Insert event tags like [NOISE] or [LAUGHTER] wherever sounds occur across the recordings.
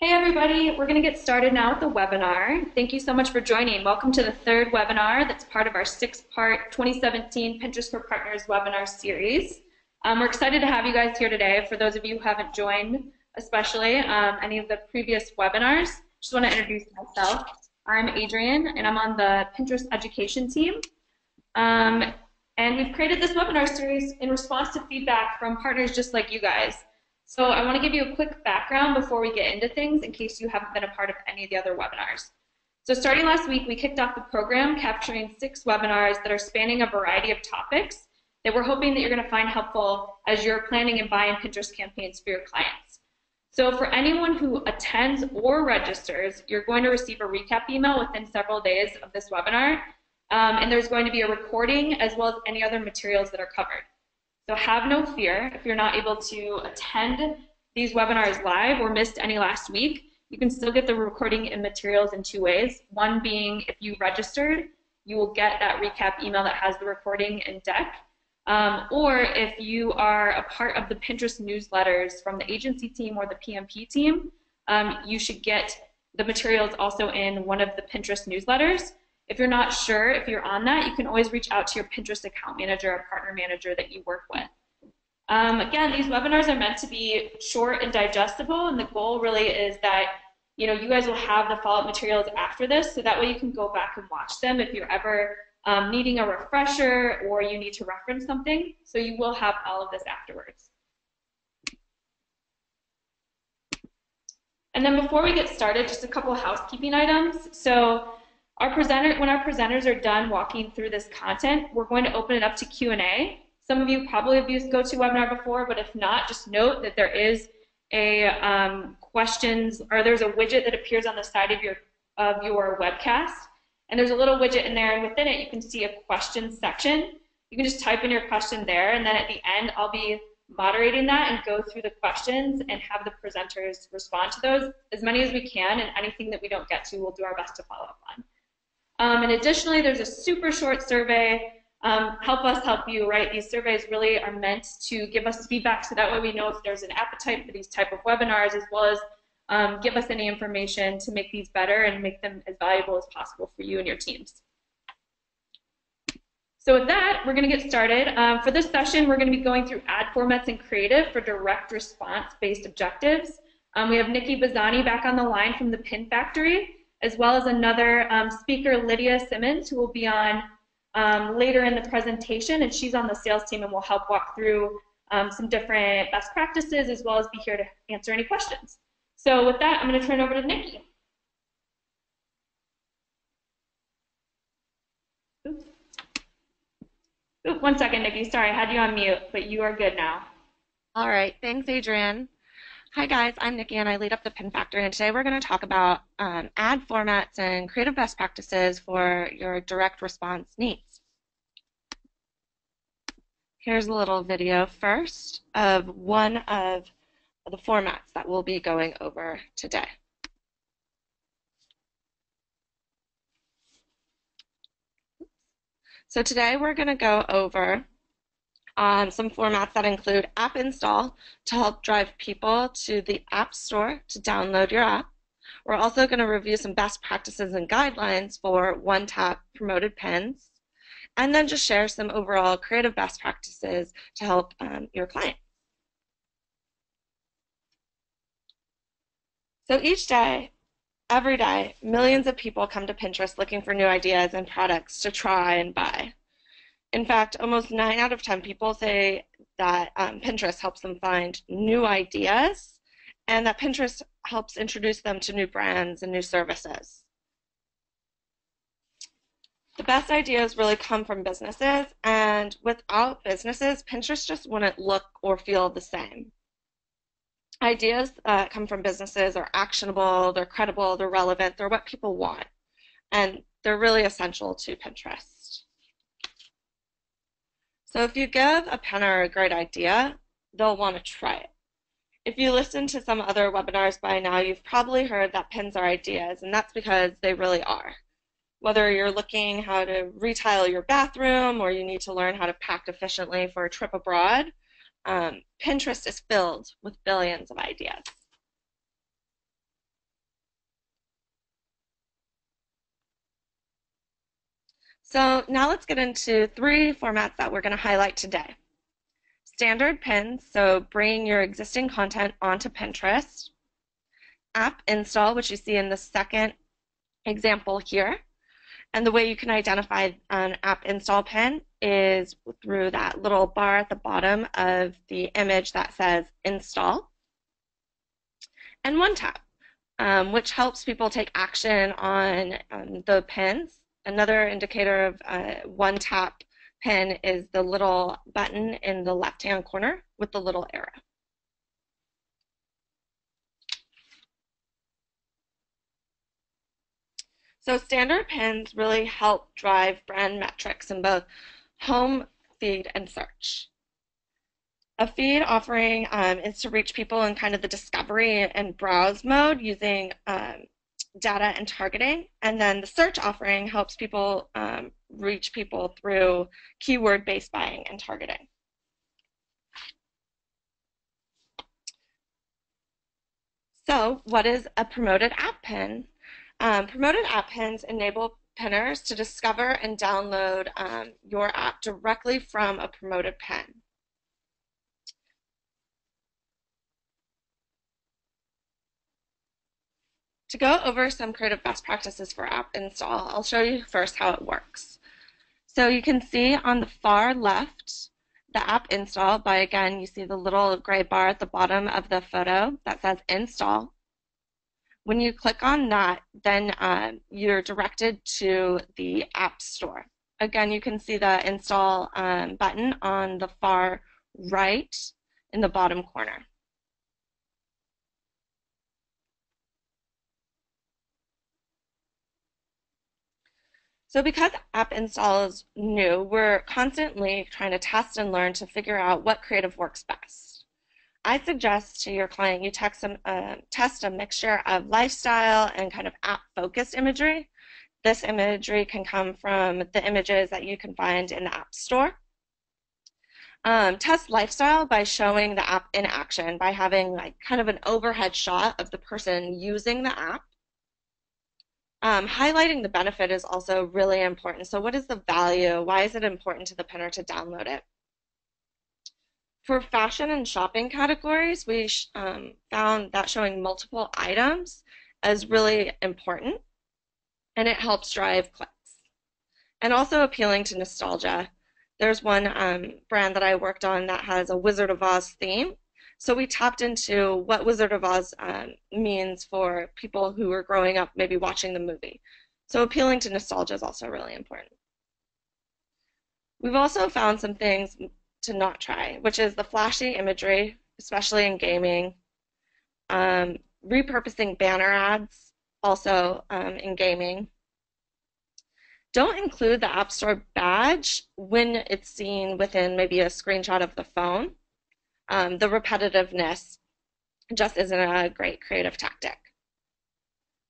Hey everybody, we're going to get started now with the webinar. Thank you so much for joining. Welcome to the third webinar that's part of our six-part 2017 Pinterest for Partners webinar series. Um, we're excited to have you guys here today. For those of you who haven't joined, especially um, any of the previous webinars, just want to introduce myself. I'm Adrienne, and I'm on the Pinterest education team. Um, and we've created this webinar series in response to feedback from partners just like you guys. So I want to give you a quick background before we get into things in case you haven't been a part of any of the other webinars. So starting last week, we kicked off the program capturing six webinars that are spanning a variety of topics that we're hoping that you're going to find helpful as you're planning and buying Pinterest campaigns for your clients. So for anyone who attends or registers, you're going to receive a recap email within several days of this webinar. Um, and there's going to be a recording as well as any other materials that are covered. So have no fear if you're not able to attend these webinars live or missed any last week. You can still get the recording and materials in two ways. One being if you registered, you will get that recap email that has the recording and deck. Um, or if you are a part of the Pinterest newsletters from the agency team or the PMP team, um, you should get the materials also in one of the Pinterest newsletters. If you're not sure if you're on that, you can always reach out to your Pinterest account manager or partner manager that you work with. Um, again, these webinars are meant to be short and digestible, and the goal really is that you know you guys will have the follow-up materials after this, so that way you can go back and watch them if you're ever um, needing a refresher or you need to reference something. So you will have all of this afterwards. And then before we get started, just a couple housekeeping items. So our presenter, when our presenters are done walking through this content, we're going to open it up to Q&A. Some of you probably have used GoToWebinar before, but if not, just note that there is a um, questions, or there's a widget that appears on the side of your, of your webcast. And there's a little widget in there, and within it you can see a questions section. You can just type in your question there, and then at the end I'll be moderating that and go through the questions and have the presenters respond to those as many as we can, and anything that we don't get to, we'll do our best to follow up on. Um, and additionally, there's a super short survey. Um, help us help you, right? These surveys really are meant to give us feedback so that way we know if there's an appetite for these type of webinars as well as um, give us any information to make these better and make them as valuable as possible for you and your teams. So with that, we're going to get started. Um, for this session, we're going to be going through ad formats and creative for direct response-based objectives. Um, we have Nikki Bazzani back on the line from the Pin Factory as well as another um, speaker, Lydia Simmons, who will be on um, later in the presentation, and she's on the sales team and will help walk through um, some different best practices as well as be here to answer any questions. So with that, I'm going to turn over to Nikki. Oops. Oops, one second, Nikki. Sorry, I had you on mute, but you are good now. All right. Thanks, Adrienne. Hi guys, I'm Nikki and I lead up the Pin Factory and today we're going to talk about um, ad formats and creative best practices for your direct response needs. Here's a little video first of one of the formats that we'll be going over today. So today we're going to go over um, some formats that include app install to help drive people to the App Store to download your app. We're also going to review some best practices and guidelines for one-tap promoted pins, and then just share some overall creative best practices to help um, your clients. So each day, every day, millions of people come to Pinterest looking for new ideas and products to try and buy. In fact, almost 9 out of 10 people say that um, Pinterest helps them find new ideas and that Pinterest helps introduce them to new brands and new services. The best ideas really come from businesses, and without businesses, Pinterest just wouldn't look or feel the same. Ideas uh, come from businesses are actionable, they're credible, they're relevant, they're what people want, and they're really essential to Pinterest. So if you give a pinner a great idea, they'll want to try it. If you listen to some other webinars by now, you've probably heard that pins are ideas, and that's because they really are. Whether you're looking how to retile your bathroom or you need to learn how to pack efficiently for a trip abroad, um, Pinterest is filled with billions of ideas. So now let's get into three formats that we're going to highlight today. Standard pins, so bringing your existing content onto Pinterest. App install, which you see in the second example here. And the way you can identify an app install pin is through that little bar at the bottom of the image that says install. And one tap, um, which helps people take action on um, the pins. Another indicator of uh, one tap pin is the little button in the left hand corner with the little arrow. So standard pins really help drive brand metrics in both home, feed, and search. A feed offering um, is to reach people in kind of the discovery and browse mode using um, data and targeting. And then the search offering helps people um, reach people through keyword-based buying and targeting. So what is a promoted app pin? Um, promoted app pins enable pinners to discover and download um, your app directly from a promoted pin. To go over some creative best practices for app install, I'll show you first how it works. So you can see on the far left, the app install by again, you see the little gray bar at the bottom of the photo that says install. When you click on that, then uh, you're directed to the App Store. Again, you can see the install um, button on the far right in the bottom corner. So because app install is new, we're constantly trying to test and learn to figure out what creative works best. I suggest to your client you text uh, test a mixture of lifestyle and kind of app-focused imagery. This imagery can come from the images that you can find in the App Store. Um, test lifestyle by showing the app in action, by having like kind of an overhead shot of the person using the app. Um, highlighting the benefit is also really important. So what is the value? Why is it important to the pinner to download it? For fashion and shopping categories, we um, found that showing multiple items is really important and it helps drive clicks. And also appealing to nostalgia. There's one um, brand that I worked on that has a Wizard of Oz theme. So we tapped into what Wizard of Oz um, means for people who were growing up maybe watching the movie. So appealing to nostalgia is also really important. We've also found some things to not try, which is the flashy imagery, especially in gaming, um, repurposing banner ads, also um, in gaming. Don't include the App Store badge when it's seen within maybe a screenshot of the phone. Um, the repetitiveness just isn't a great creative tactic.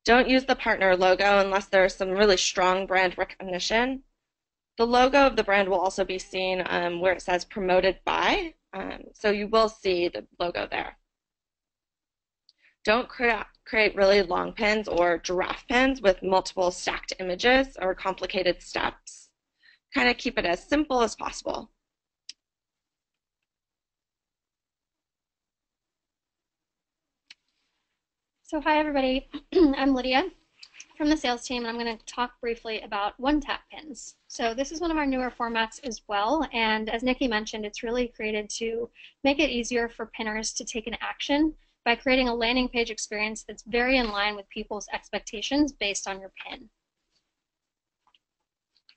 Don't use the partner logo unless there's some really strong brand recognition the logo of the brand will also be seen um, where it says promoted by, um, so you will see the logo there. Don't create, create really long pins or giraffe pins with multiple stacked images or complicated steps. Kind of keep it as simple as possible. So hi everybody, [CLEARS THROAT] I'm Lydia from the sales team, and I'm going to talk briefly about one-tap pins. So this is one of our newer formats as well, and as Nikki mentioned, it's really created to make it easier for pinners to take an action by creating a landing page experience that's very in line with people's expectations based on your pin.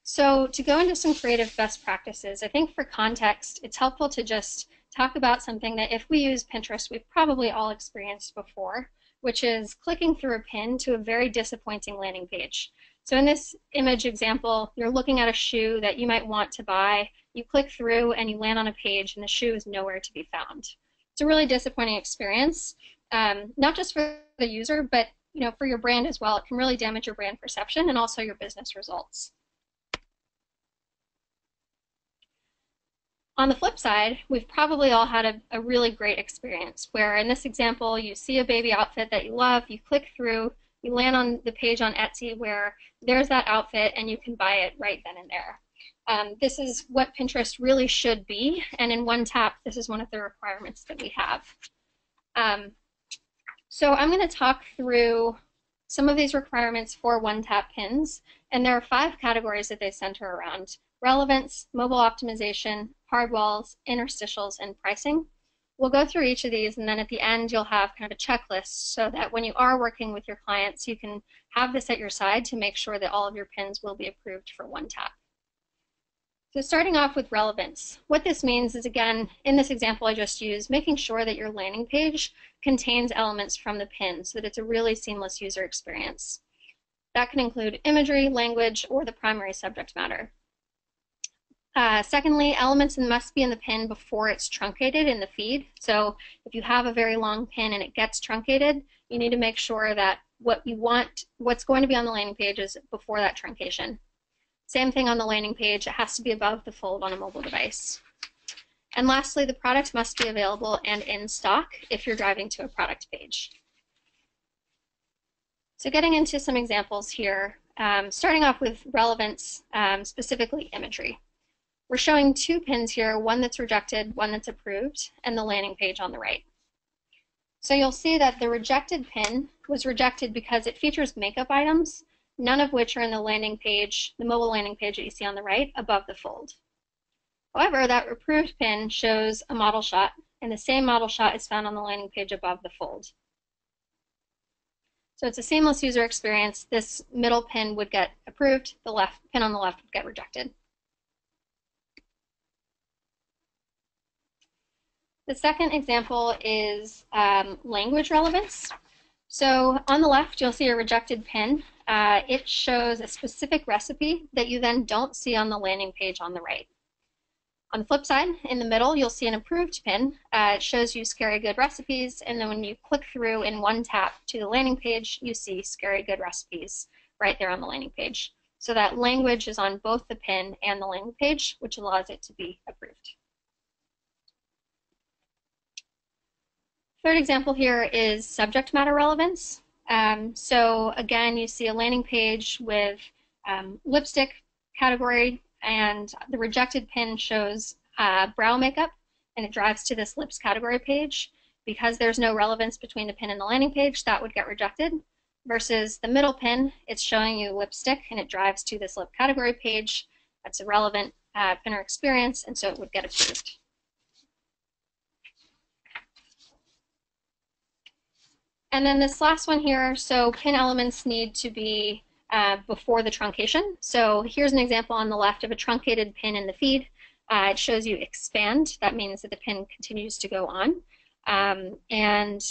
So to go into some creative best practices, I think for context, it's helpful to just talk about something that if we use Pinterest, we've probably all experienced before, which is clicking through a pin to a very disappointing landing page. So in this image example, you're looking at a shoe that you might want to buy. You click through and you land on a page and the shoe is nowhere to be found. It's a really disappointing experience, um, not just for the user, but you know, for your brand as well. It can really damage your brand perception and also your business results. On the flip side, we've probably all had a, a, really great experience where in this example, you see a baby outfit that you love, you click through, you land on the page on Etsy where there's that outfit and you can buy it right then and there. Um, this is what Pinterest really should be, and in one tap, this is one of the requirements that we have. Um, so I'm going to talk through some of these requirements for one-tap pins, and there are five categories that they center around. Relevance, mobile optimization, hard walls, interstitials, and pricing. We'll go through each of these, and then at the end, you'll have kind of a checklist so that when you are working with your clients, you can have this at your side to make sure that all of your pins will be approved for one tap. So starting off with relevance, what this means is, again, in this example I just used, making sure that your landing page contains elements from the pin so that it's a really seamless user experience. That can include imagery, language, or the primary subject matter. Uh, secondly, elements must be in the pin before it's truncated in the feed. So if you have a very long pin and it gets truncated, you need to make sure that what you want, what's going to be on the landing page is before that truncation. Same thing on the landing page, it has to be above the fold on a mobile device. And lastly, the product must be available and in stock if you're driving to a product page. So getting into some examples here, um, starting off with relevance, um, specifically imagery. We're showing two pins here, one that's rejected, one that's approved, and the landing page on the right. So you'll see that the rejected pin was rejected because it features makeup items none of which are in the landing page, the mobile landing page that you see on the right, above the fold. However, that approved pin shows a model shot, and the same model shot is found on the landing page above the fold. So it's a seamless user experience. This middle pin would get approved, the left pin on the left would get rejected. The second example is um, language relevance. So on the left, you'll see a rejected pin. Uh, it shows a specific recipe that you then don't see on the landing page on the right. On the flip side, in the middle, you'll see an approved pin. Uh, it shows you Scary Good recipes, and then when you click through in one tap to the landing page, you see Scary Good recipes right there on the landing page. So that language is on both the pin and the landing page, which allows it to be approved. Third example here is subject matter relevance. Um, so again, you see a landing page with um, lipstick category, and the rejected pin shows uh, brow makeup, and it drives to this lips category page. Because there's no relevance between the pin and the landing page, that would get rejected. Versus the middle pin, it's showing you lipstick, and it drives to this lip category page. That's a relevant uh, pinner experience, and so it would get approved. And then this last one here, so pin elements need to be uh, before the truncation. So here's an example on the left of a truncated pin in the feed. Uh, it shows you expand. That means that the pin continues to go on. Um, and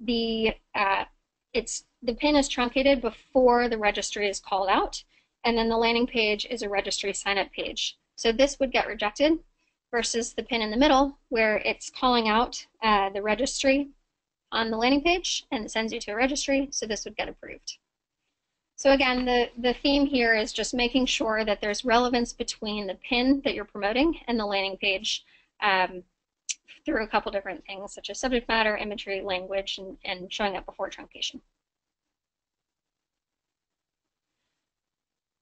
the uh, it's the pin is truncated before the registry is called out, and then the landing page is a registry sign-up page. So this would get rejected versus the pin in the middle where it's calling out uh, the registry on the landing page and it sends you to a registry, so this would get approved. So again, the, the theme here is just making sure that there's relevance between the pin that you're promoting and the landing page um, through a couple different things, such as subject matter, imagery, language, and, and showing up before truncation.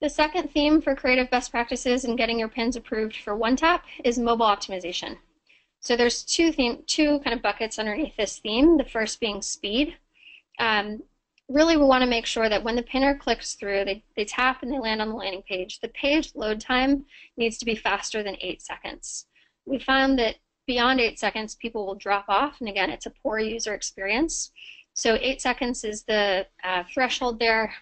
The second theme for creative best practices and getting your pins approved for one tap is mobile optimization. So there's two theme, two kind of buckets underneath this theme. The first being speed. Um, really, we want to make sure that when the pinner clicks through, they, they tap and they land on the landing page. The page load time needs to be faster than eight seconds. We found that beyond eight seconds, people will drop off, and again, it's a poor user experience. So eight seconds is the uh, threshold there.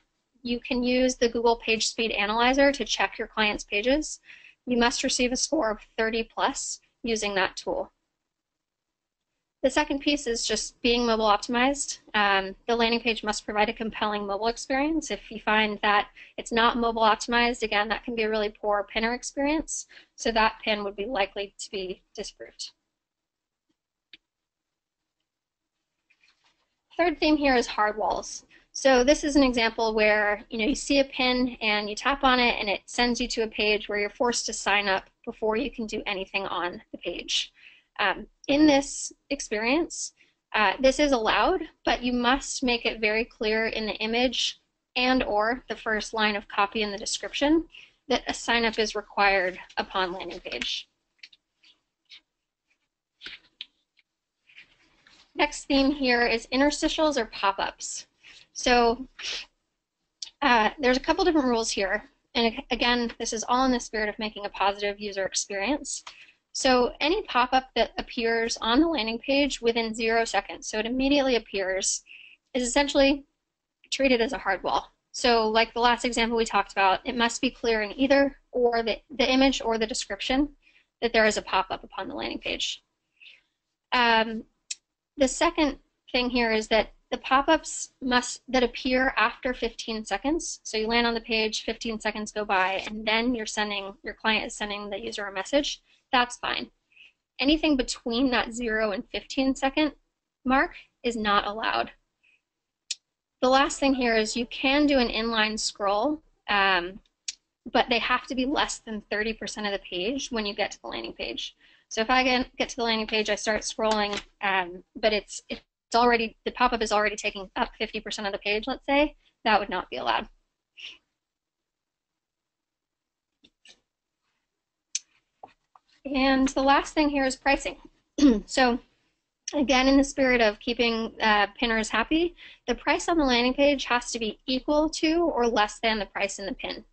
You can use the Google Page Speed Analyzer to check your client's pages. You must receive a score of 30 plus using that tool. The second piece is just being mobile optimized. Um, the landing page must provide a compelling mobile experience. If you find that it's not mobile optimized, again, that can be a really poor pinner experience. So that pin would be likely to be disproved. Third theme here is hard walls. So this is an example where you know you see a pin and you tap on it and it sends you to a page where you're forced to sign up before you can do anything on the page. Um, in this experience, Uh, this is allowed, but you must make it very clear in the image and or the first line of copy in the description that a sign up is required upon landing page. Next theme here is interstitials or pop-ups. So uh, there's a couple different rules here. And again, this is all in the spirit of making a positive user experience. So any pop-up that appears on the landing page within zero seconds, so it immediately appears, is essentially treated as a hard wall. So like the last example we talked about, it must be clear in either or the, the image or the description that there is a pop-up upon the landing page. Um, the second thing here is that the pop-ups must that appear after 15 seconds. So you land on the page, 15 seconds go by, and then you're sending your client is sending the user a message that's fine. Anything between that 0 and 15 second mark is not allowed. The last thing here is you can do an inline scroll, um, but they have to be less than 30% of the page when you get to the landing page. So if I get, to the landing page, I start scrolling, um, but it's, it's already, the pop-up is already taking up 50% of the page, let's say, that would not be allowed. And the last thing here is pricing. [CLEARS THROAT] so again, in the spirit of keeping uh, pinners happy, the price on the landing page has to be equal to or less than the price in the pin.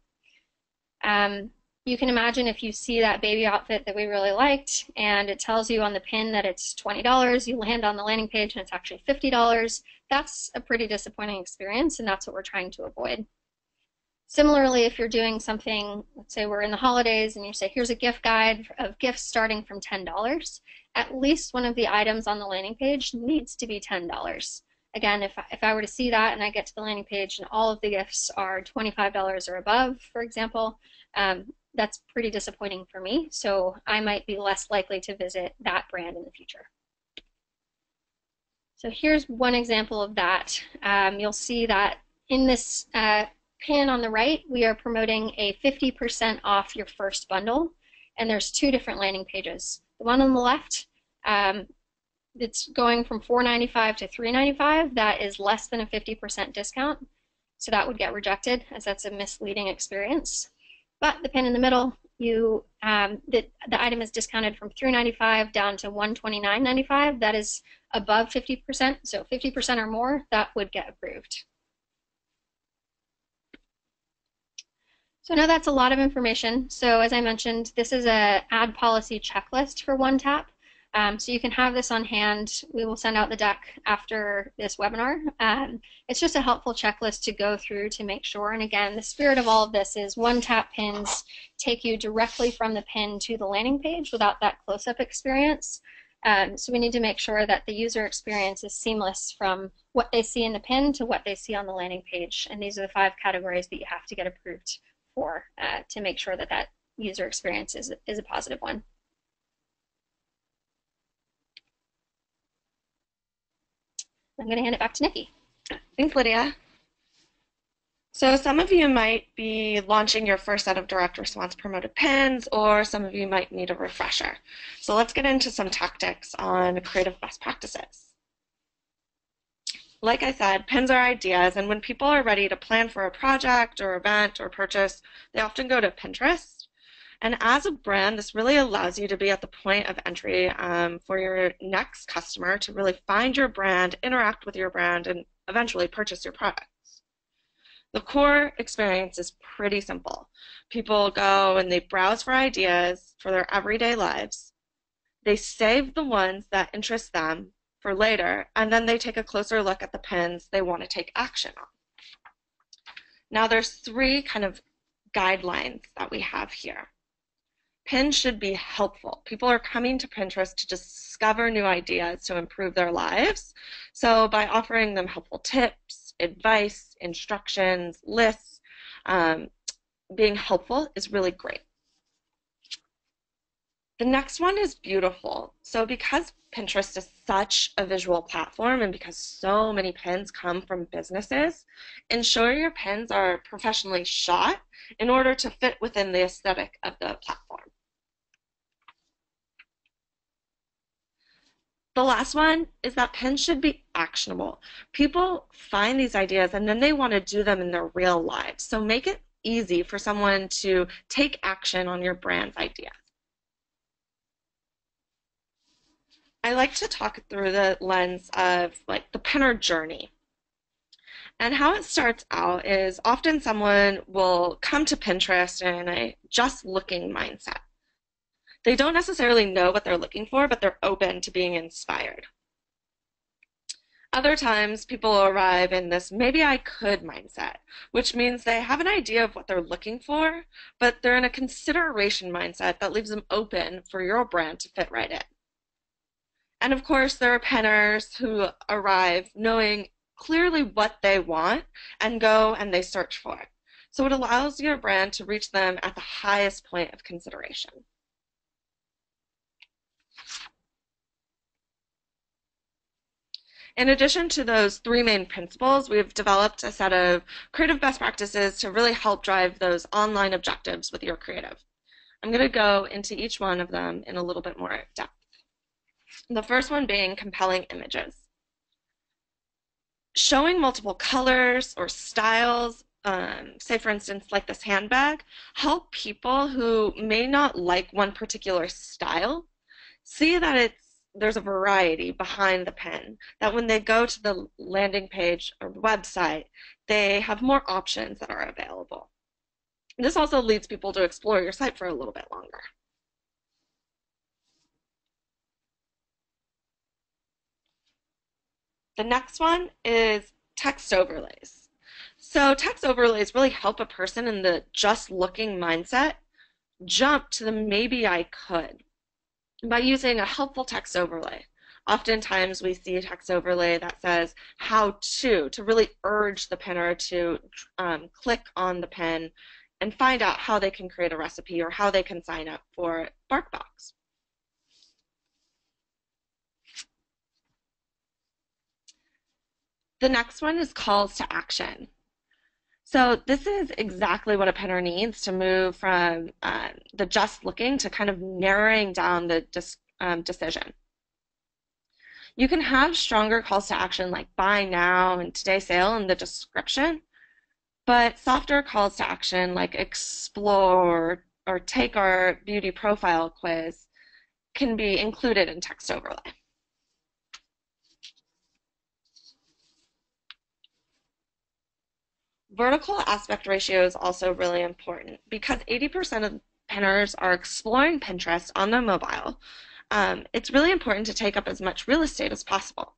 Um, you can imagine if you see that baby outfit that we really liked and it tells you on the pin that it's $20, you land on the landing page and it's actually $50, that's a pretty disappointing experience and that's what we're trying to avoid. Similarly, if you're doing something, let's say we're in the holidays and you say, here's a gift guide of gifts starting from $10, at least one of the items on the landing page needs to be $10. Again, if, if I were to see that and I get to the landing page and all of the gifts are $25 or above, for example, um, that's pretty disappointing for me. So I might be less likely to visit that brand in the future. So here's one example of that. Um, you'll see that in this uh, pin on the right, we are promoting a 50% off your first bundle, and there's two different landing pages. The one on the left, um, it's going from $4.95 to $3.95. That is less than a 50% discount, so that would get rejected as that's a misleading experience. But the pin in the middle, you um, the, the item is discounted from $3.95 down to $129.95. That is above 50%, so 50% or more, that would get approved. So now that's a lot of information. So as I mentioned, this is a ad policy checklist for OneTap. Um, so you can have this on hand. We will send out the deck after this webinar. Um, it's just a helpful checklist to go through to make sure. And again, the spirit of all of this is OneTap pins take you directly from the pin to the landing page without that close-up experience. Um, so we need to make sure that the user experience is seamless from what they see in the pin to what they see on the landing page. And these are the five categories that you have to get approved for uh, to make sure that that user experience is, is a positive one. I'm going to hand it back to Nikki. Thanks, Lydia. So some of you might be launching your first set of direct response promoted pins, or some of you might need a refresher. So let's get into some tactics on creative best practices like I said, pins are ideas, and when people are ready to plan for a project or event or purchase, they often go to Pinterest. And as a brand, this really allows you to be at the point of entry um, for your next customer to really find your brand, interact with your brand, and eventually purchase your products. The core experience is pretty simple. People go and they browse for ideas for their everyday lives. They save the ones that interest them for later, and then they take a closer look at the pins they want to take action on. Now there's three kind of guidelines that we have here. Pins should be helpful. People are coming to Pinterest to discover new ideas to improve their lives. So by offering them helpful tips, advice, instructions, lists, um, being helpful is really great. The next one is beautiful. So because Pinterest is such a visual platform and because so many pins come from businesses, ensure your pins are professionally shot in order to fit within the aesthetic of the platform. The last one is that pins should be actionable. People find these ideas and then they want to do them in their real lives. So make it easy for someone to take action on your brand's ideas. I like to talk through the lens of like the pinner journey. And how it starts out is often someone will come to Pinterest in a just looking mindset. They don't necessarily know what they're looking for, but they're open to being inspired. Other times, people arrive in this maybe I could mindset, which means they have an idea of what they're looking for, but they're in a consideration mindset that leaves them open for your brand to fit right in. And of course, there are pinners who arrive knowing clearly what they want and go and they search for it. So it allows your brand to reach them at the highest point of consideration. In addition to those three main principles, we've developed a set of creative best practices to really help drive those online objectives with your creative. I'm going to go into each one of them in a little bit more depth. The first one being compelling images. Showing multiple colors or styles, um, say for instance, like this handbag, help people who may not like one particular style see that it's there's a variety behind the pen that when they go to the landing page or website, they have more options that are available. This also leads people to explore your site for a little bit longer. The next one is text overlays. So text overlays really help a person in the just looking mindset jump to the maybe I could by using a helpful text overlay. Oftentimes we see a text overlay that says how to, to really urge the pinner to um, click on the pen and find out how they can create a recipe or how they can sign up for BarkBox. The next one is calls to action. So this is exactly what a pinner needs to move from um, the just looking to kind of narrowing down the um, decision. You can have stronger calls to action like buy now and today sale in the description, but softer calls to action like explore or take our beauty profile quiz can be included in text overlay. Vertical aspect ratio is also really important because 80% of pinners are exploring Pinterest on their mobile. Um, it's really important to take up as much real estate as possible.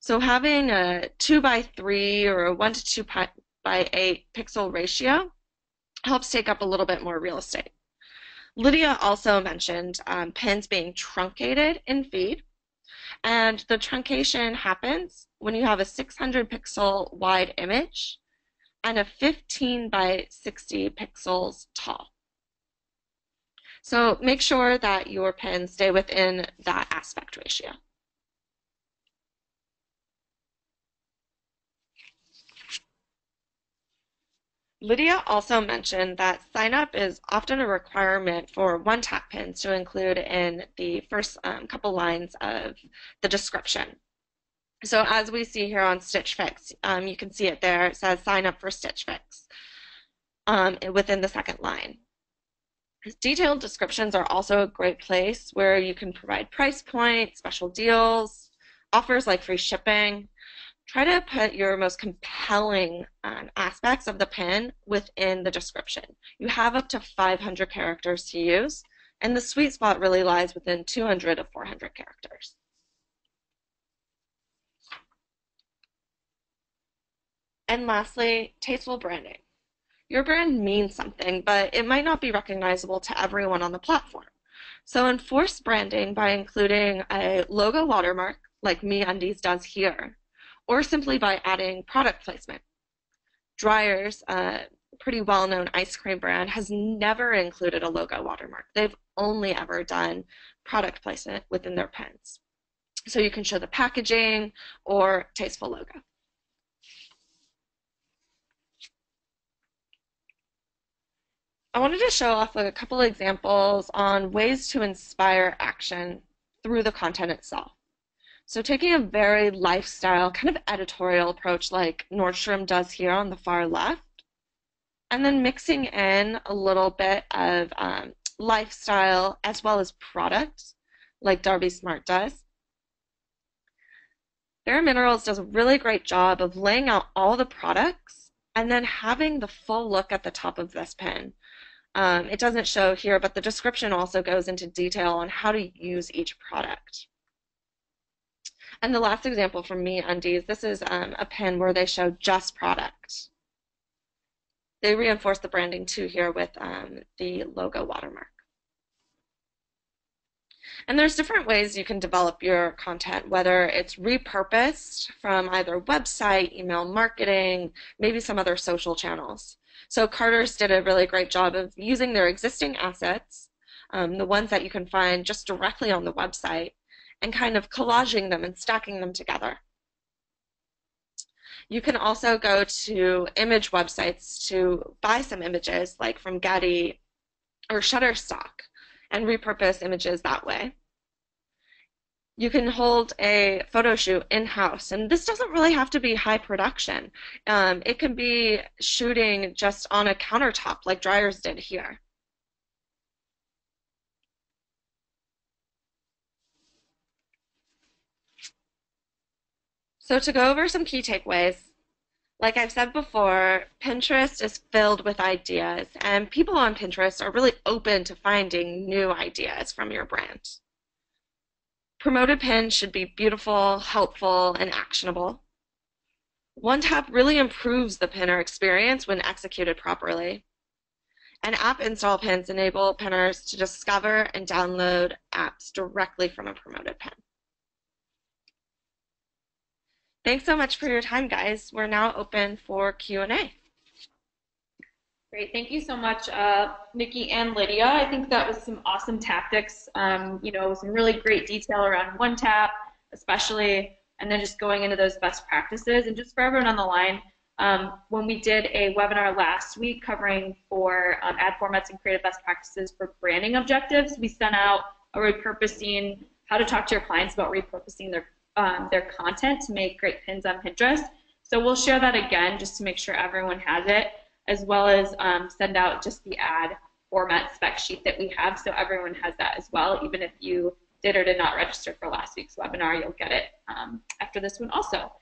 So having a 2 by 3 or a 1 to 2 by 8 pixel ratio helps take up a little bit more real estate. Lydia also mentioned um, pins being truncated in feed. And the truncation happens when you have a 600 pixel wide image and a 15 by 60 pixels tall. So make sure that your pens stay within that aspect ratio. Lydia also mentioned that sign up is often a requirement for one tap pins to include in the first um, couple lines of the description. So as we see here on Stitch Fix, um, you can see it there. It says sign up for Stitch Fix um, within the second line. Detailed descriptions are also a great place where you can provide price points, special deals, offers like free shipping. Try to put your most compelling um, aspects of the pin within the description. You have up to 500 characters to use, and the sweet spot really lies within 200 to 400 characters. And lastly, tasteful branding. Your brand means something, but it might not be recognizable to everyone on the platform. So enforce branding by including a logo watermark, like MeUndies does here, or simply by adding product placement. Dreyer's, a uh, pretty well-known ice cream brand, has never included a logo watermark. They've only ever done product placement within their pens. So you can show the packaging or tasteful logo. I wanted to show off a couple examples on ways to inspire action through the content itself. So taking a very lifestyle, kind of editorial approach like Nordstrom does here on the far left, and then mixing in a little bit of um, lifestyle as well as product like Darby Smart does. bareMinerals does a really great job of laying out all the products and then having the full look at the top of this pin. Um, it doesn't show here, but the description also goes into detail on how to use each product. And the last example from MeUndies, this is um, a pin where they show just product. They reinforce the branding too here with um, the logo watermark. And there's different ways you can develop your content, whether it's repurposed from either website, email marketing, maybe some other social channels. So Carter's did a really great job of using their existing assets, um, the ones that you can find just directly on the website, and kind of collaging them and stacking them together. You can also go to image websites to buy some images, like from Getty or Shutterstock, and repurpose images that way. You can hold a photo shoot in-house, and this doesn't really have to be high production. Um, it can be shooting just on a countertop like Dreyer's did here. So to go over some key takeaways, like I've said before, Pinterest is filled with ideas, and people on Pinterest are really open to finding new ideas from your brand. Promoted pins should be beautiful, helpful, and actionable. One tap really improves the pinner experience when executed properly. And app install pins enable pinners to discover and download apps directly from a promoted pin. Thanks so much for your time, guys. We're now open for Q&A. Great, thank you so much, uh, Nikki and Lydia. I think that was some awesome tactics. Um, you know, some really great detail around one tap, especially, and then just going into those best practices. And just for everyone on the line, um, when we did a webinar last week covering for um, ad formats and creative best practices for branding objectives, we sent out a repurposing, how to talk to your clients about repurposing their um, their content to make great pins on Pinterest. So we'll share that again just to make sure everyone has it, as well as um, send out just the ad format spec sheet that we have so everyone has that as well. Even if you did or did not register for last week's webinar, you'll get it um, after this one also.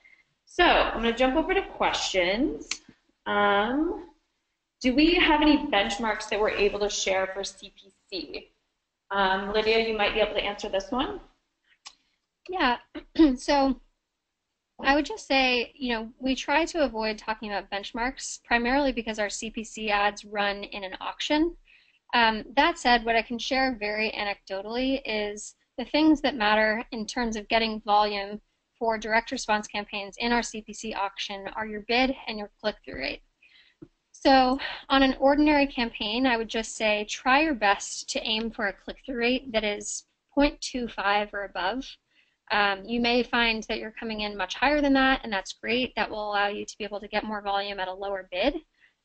So I'm going to jump over to questions. Um, do we have any benchmarks that we're able to share for CPC? Um, Lydia, you might be able to answer this one. Yeah, [CLEARS THROAT] so I would just say, you know, we try to avoid talking about benchmarks primarily because our CPC ads run in an auction. Um, that said, what I can share very anecdotally is the things that matter in terms of getting volume for direct response campaigns in our CPC auction are your bid and your click-through rate. So on an ordinary campaign, I would just say try your best to aim for a click-through rate that is 0.25 or above. Um, you may find that you're coming in much higher than that, and that's great. That will allow you to be able to get more volume at a lower bid.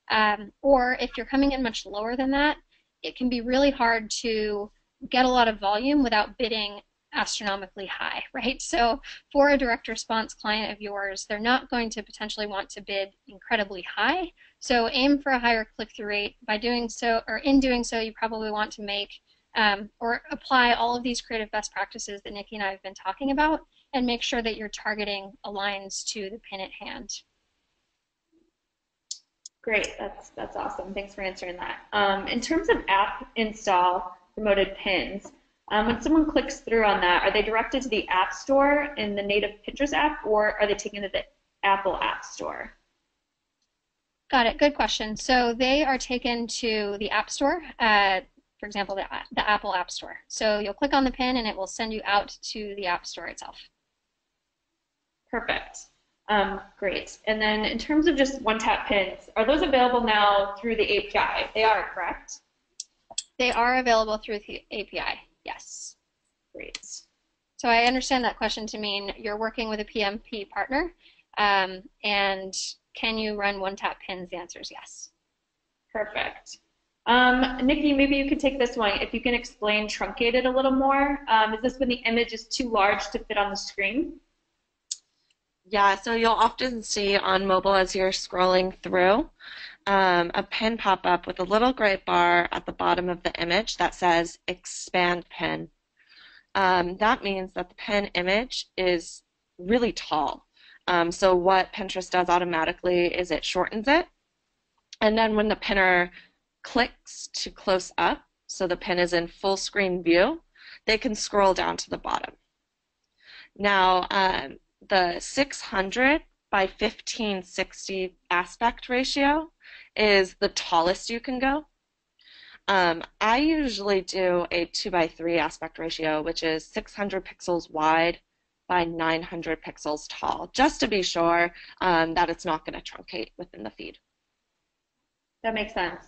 Um, or if you're coming in much lower than that, it can be really hard to get a lot of volume without bidding astronomically high, [LAUGHS] right? So for a direct response client of yours, they're not going to potentially want to bid incredibly high. So aim for a higher click-through rate. By doing so, or in doing so, you probably want to make um, or apply all of these creative best practices that Nikki and I have been talking about and make sure that your targeting aligns to the pin at hand. Great, that's that's awesome. Thanks for answering that. Um, in terms of app install promoted pins, um, when someone clicks through on that, are they directed to the App Store in the native Pinterest app, or are they taken to the Apple App Store? Got it. Good question. So they are taken to the App Store. Uh, for example, the, the Apple App Store. So you'll click on the pin and it will send you out to the App Store itself. Perfect. Um, great. And then in terms of just one-tap pins, are those available now through the API? They are, correct? They are available through the API, yes. Great. So I understand that question to mean you're working with a PMP partner, um, and can you run one-tap pins? The answer is yes. Perfect. Um, Nikki, maybe you could take this one. If you can explain truncated a little more. Um, is this when the image is too large to fit on the screen? Yeah, so you'll often see on mobile as you're scrolling through um, a pin pop up with a little gray bar at the bottom of the image that says expand pin. Um, that means that the pin image is really tall. Um, so what Pinterest does automatically is it shortens it. And then when the pinner clicks to close up, so the pin is in full screen view, they can scroll down to the bottom. Now, um, the 600 by 1560 aspect ratio is the tallest you can go. Um, I usually do a 2 by 3 aspect ratio, which is 600 pixels wide by 900 pixels tall, just to be sure um, that it's not going to truncate within the feed. That makes sense.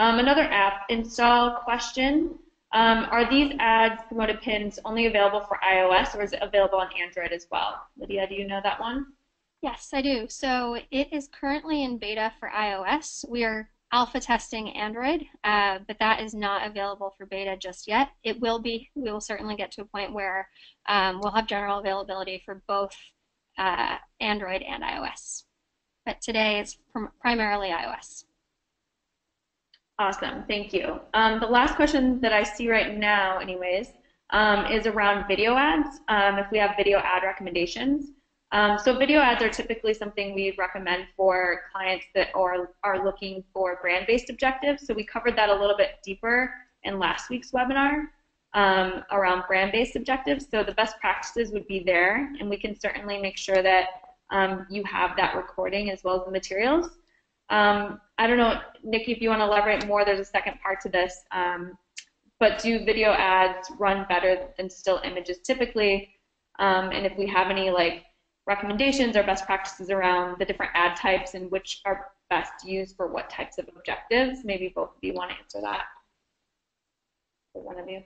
Um, another app install question. Um, are these ads promoted pins only available for iOS or is it available on Android as well? Lydia, do you know that one? Yes, I do. So it is currently in beta for iOS. We are alpha testing Android, uh, but that is not available for beta just yet. It will be. We will certainly get to a point where um, we'll have general availability for both uh, Android and iOS. But today it's prim primarily iOS. Awesome, thank you. Um, the last question that I see right now, anyways, um, is around video ads. Um, if we have video ad recommendations. Um, so video ads are typically something we recommend for clients that are, are looking for brand-based objectives. So we covered that a little bit deeper in last week's webinar um, around brand-based objectives. So the best practices would be there, and we can certainly make sure that um, you have that recording as well as the materials. Um, I don't know, Nikki, if you want to elaborate more, there's a second part to this. Um, but do video ads run better than still images typically? Um, and if we have any like recommendations or best practices around the different ad types and which are best used for what types of objectives, maybe both of you want to answer that. One of you.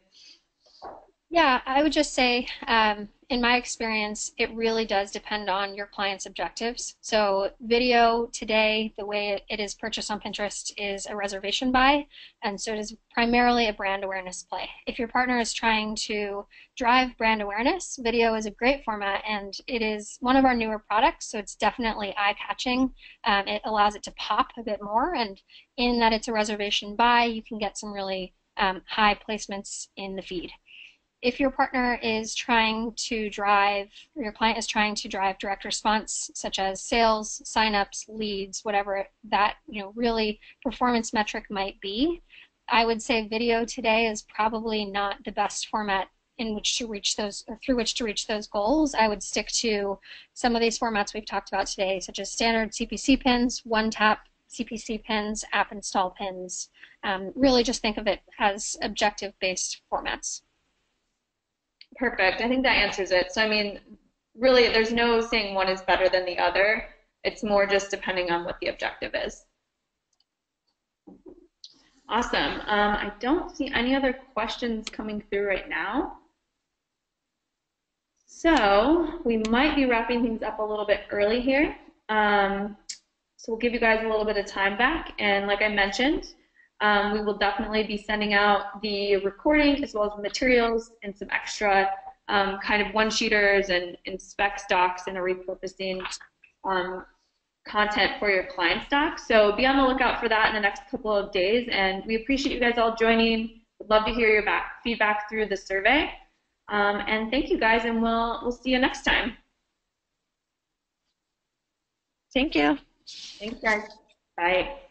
Yeah, I would just say, um, in my experience, it really does depend on your client's objectives. So, video today, the way it is purchased on Pinterest, is a reservation buy, and so it is primarily a brand awareness play. If your partner is trying to drive brand awareness, video is a great format, and it is one of our newer products, so it's definitely eye catching. Um, it allows it to pop a bit more, and in that it's a reservation buy, you can get some really um, high placements in the feed if your partner is trying to drive, your client is trying to drive direct response, such as sales, signups, leads, whatever that you know really performance metric might be, I would say video today is probably not the best format in which to reach those or through which to reach those goals. I would stick to some of these formats we've talked about today, such as standard CPC pins, one tap CPC pins, app install pins. Um, really just think of it as objective based formats. Perfect. I think that answers it. So, I mean, really, there's no saying one is better than the other. It's more just depending on what the objective is. Awesome. Um, I don't see any other questions coming through right now. So we might be wrapping things up a little bit early here. Um, so we'll give you guys a little bit of time back. And like I mentioned, um, we will definitely be sending out the recording as well as materials and some extra um, kind of one-sheeters and, and spec docs and a repurposing um, content for your client stock. So be on the lookout for that in the next couple of days. And we appreciate you guys all joining. We'd love to hear your back, feedback through the survey. Um, and thank you guys, and we'll, we'll see you next time. Thank you. Thanks, guys. Bye.